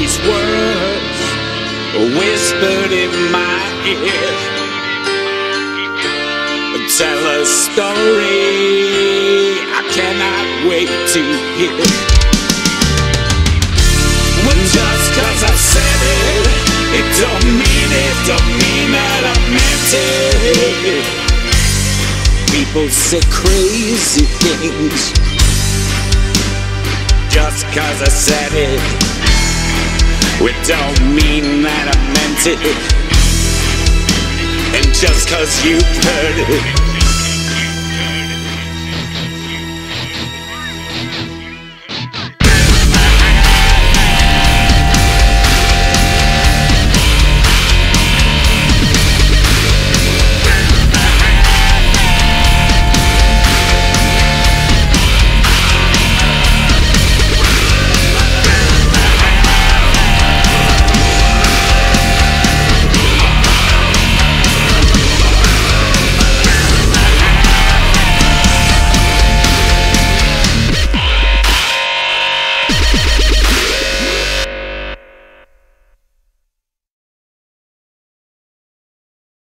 these words whispered in my ear. Tell a story I cannot wait to hear. Well, just cause I said it, it don't mean it, don't mean that I meant it. People say crazy things just cause I said it it don't mean that I meant it. And just cause you've heard it